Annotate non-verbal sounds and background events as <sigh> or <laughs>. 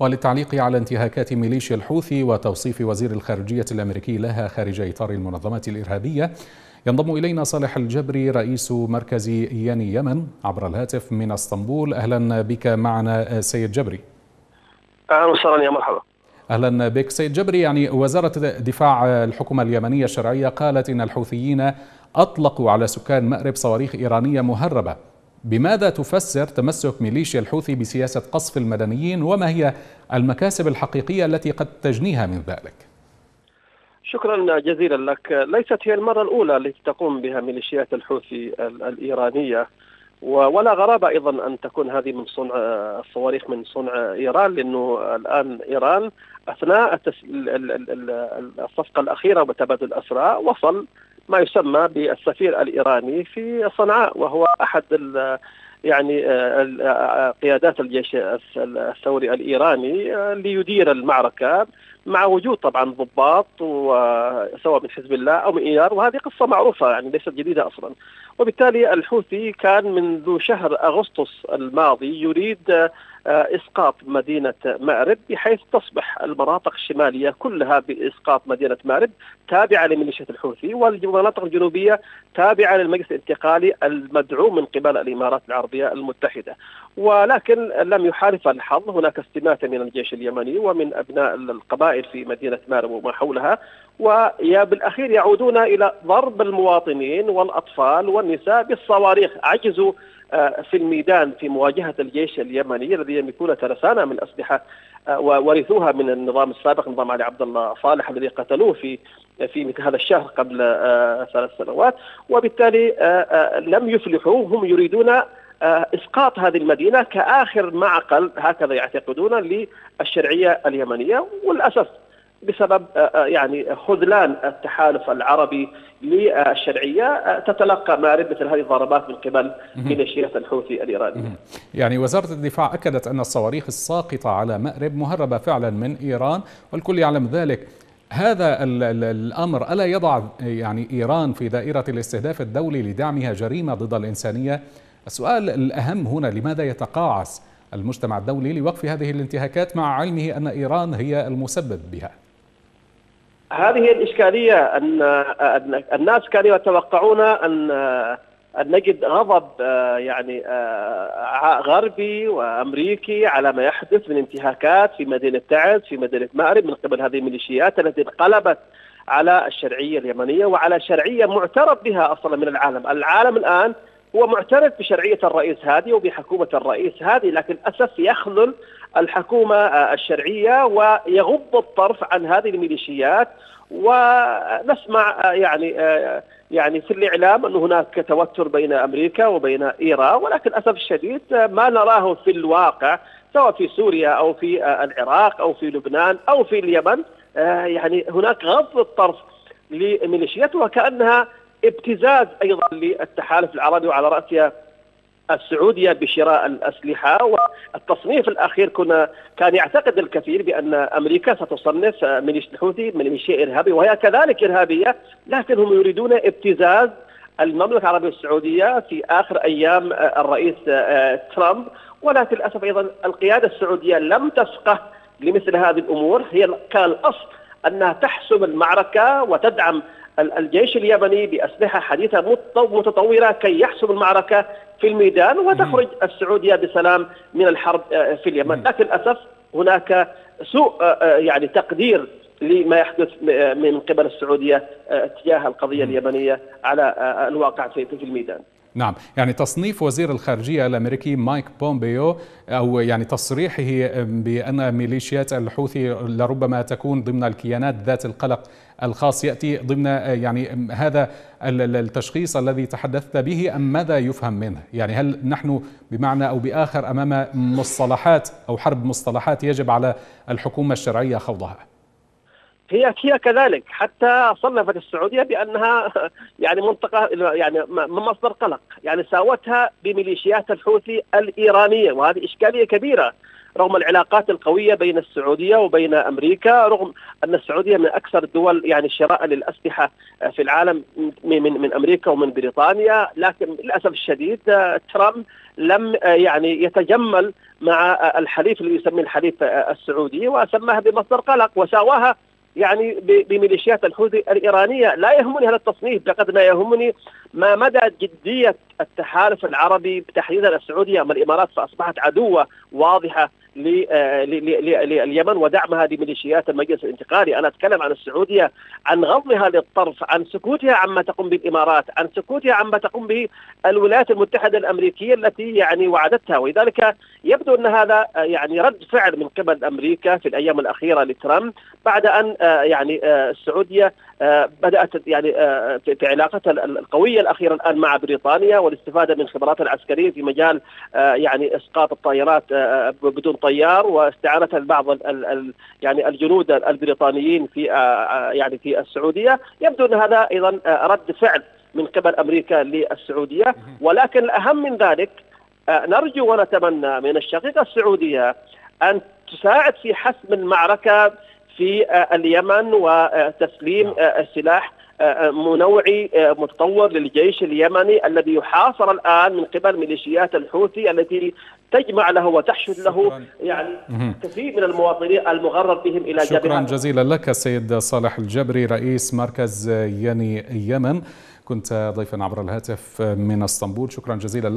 وللتعليق على انتهاكات ميليشيا الحوثي وتوصيف وزير الخارجية الأمريكي لها خارج إطار المنظمات الإرهابية ينضم إلينا صالح الجبري رئيس مركز ياني يمن عبر الهاتف من إسطنبول. أهلا بك معنا سيد جبري. أهلا وسهلا يا مرحبا. أهلا بك سيد جبري. يعني وزارة دفاع الحكومة اليمنية الشرعية قالت إن الحوثيين أطلقوا على سكان مأرب صواريخ إيرانية مهربة. بماذا تفسر تمسك ميليشيا الحوثي بسياسة قصف المدنيين وما هي المكاسب الحقيقية التي قد تجنيها من ذلك؟ شكرا جزيلا لك ليست هي المرة الأولى التي تقوم بها ميليشيات الحوثي الإيرانية ولا غرابة أيضا أن تكون هذه من صنع الصواريخ من صنع إيران لأنه الآن إيران أثناء الصفقة الأخيرة وتبادل الأسرى وصل ما يسمى بالسفير الإيراني في صنعاء وهو أحد يعني قيادات الجيش الثوري الإيراني ليدير المعركة. مع وجود طبعا ضباط سواء من حزب الله أو من ايار وهذه قصة معروفة يعني ليست جديدة أصلا. وبالتالي الحوثي كان منذ شهر أغسطس الماضي يريد إسقاط مدينة مأرب بحيث تصبح المناطق الشمالية كلها بإسقاط مدينة مأرب تابعة لميليشيا الحوثي والمناطق الجنوبية تابعة للمجلس الانتقالي المدعوم من قبل الإمارات العربية المتحدة. ولكن لم يحالف الحظ. هناك استماتة من الجيش اليمني ومن أبناء القبائل في مدينة مأرب وما حولها. ويا بالأخير يعودون إلى ضرب المواطنين والأطفال والنساء بالصواريخ. عجزوا في الميدان في مواجهة الجيش اليمني الذي يملكون ترسانة من أسلحة وورثوها من النظام السابق نظام علي عبد الله صالح الذي قتلوه في في مثل هذا الشهر قبل ثلاث سنوات. وبالتالي لم يفلحوا. هم يريدون إسقاط هذه المدينة كآخر معقل هكذا يعتقدون للشرعية اليمنية وللأسف بسبب يعني خذلان التحالف العربي للشرعية تتلقى مارب مثل هذه الضربات من قبل ميليشيات الحوثي الايرانيه. يعني وزارة الدفاع أكدت أن الصواريخ الساقطة على مأرب مهربة فعلا من إيران والكل يعلم ذلك. هذا الأمر ألا يضع يعني إيران في دائرة الاستهداف الدولي لدعمها جريمة ضد الإنسانية؟ السؤال الأهم هنا لماذا يتقاعس المجتمع الدولي لوقف هذه الانتهاكات مع علمه أن إيران هي المسبب بها؟ هذه الإشكالية أن الناس كانوا يتوقعون أن أن نجد غضب يعني غربي وأمريكي على ما يحدث من انتهاكات في مدينة تعز في مدينة مأرب من قبل هذه الميليشيات التي انقلبت على الشرعية اليمنية وعلى شرعية معترف بها أصلا من العالم العالم الآن هو معترف بشرعية الرئيس هادي وبحكومة الرئيس هادي لكن للأسف يخذل الحكومة الشرعية ويغض الطرف عن هذه الميليشيات. ونسمع يعني يعني في الإعلام أن هناك توتر بين أمريكا وبين إيران ولكن للأسف الشديد ما نراه في الواقع سواء في سوريا أو في العراق أو في لبنان أو في اليمن يعني هناك غض الطرف لميليشيات وكأنها ابتزاز أيضا للتحالف العربي وعلى راسها السعودية بشراء الأسلحة والتصنيف الأخير كنا كان يعتقد الكثير بأن أمريكا ستصنف ميليشيا الحوثي من ميليشيا إرهابية وهي كذلك إرهابية لكن هم يريدون ابتزاز المملكة العربية السعودية في آخر أيام الرئيس ترامب. ولكن للأسف أيضا القيادة السعودية لم تفقه لمثل هذه الأمور. هي كان الأصل أنها تحسم المعركة وتدعم الجيش اليمني بأسلحة حديثة متطورة كي يحسم المعركة في الميدان وتخرج السعودية بسلام من الحرب في اليمن. لكن للأسف هناك سوء يعني تقدير لما يحدث من قبل السعودية تجاه القضية اليمنية على الواقع في الميدان. نعم. يعني تصنيف وزير الخارجية الأمريكي مايك بومبيو أو يعني تصريحه بأن ميليشيات الحوثي لربما تكون ضمن الكيانات ذات القلق الخاص يأتي ضمن يعني هذا التشخيص الذي تحدثت به أم ماذا يفهم منه؟ يعني هل نحن بمعنى أو بآخر أمام مصطلحات أو حرب مصطلحات يجب على الحكومة الشرعية خوضها؟ هي هي كذلك. حتى صنفت السعودية بأنها <laughs> يعني منطقة يعني مصدر قلق. يعني ساوتها بميليشيات الحوثي الإيرانية وهذه إشكالية كبيرة. رغم العلاقات القوية بين السعودية وبين أمريكا رغم أن السعودية من أكثر الدول يعني شراء للأسلحة في العالم من من أمريكا ومن بريطانيا. لكن للأسف الشديد ترامب لم يعني يتجمل مع الحليف اللي يسميه الحليف السعودي وسماها بمصدر قلق وساواها يعني بميليشيات الحوثي الإيرانية لا يهمني هذا التصنيف بقدر ما يهمني ما مدى جدية التحالف العربي تحديدا السعودية اما الإمارات فأصبحت عدوة واضحة لليمن ودعمها لميليشيات المجلس الانتقالي، أنا أتكلم عن السعودية عن غضها للطرف، عن سكوتها عما تقوم به الامارات، عن سكوتها عما تقوم به الولايات المتحدة الأمريكية التي يعني وعدتها، ولذلك يبدو أن هذا يعني رد فعل من قبل أمريكا في الأيام الأخيرة لترامب بعد أن يعني السعودية بدأت يعني في علاقتها القوية الأخيرة الآن مع بريطانيا والاستفادة من خبراتها العسكرية في مجال يعني إسقاط الطائرات بدون طيار واستعانة بعض ال ال يعني الجنود البريطانيين في يعني في السعودية. يبدو أن هذا أيضا رد فعل من قبل أمريكا للسعودية. ولكن الأهم من ذلك نرجو ونتمنى من الشقيقة السعودية أن تساعد في حسم المعركة في اليمن وتسليم السلاح منوعي متطور للجيش اليمني الذي يحاصر الآن من قبل ميليشيات الحوثي التي تجمع له وتحشد له يعني كثير من المواطنين المغرر بهم إلى جبهة. شكرا جزيلا لك السيد صالح الجبري رئيس مركز يني يمن. كنت ضيفا عبر الهاتف من إسطنبول. شكرا جزيلا لك.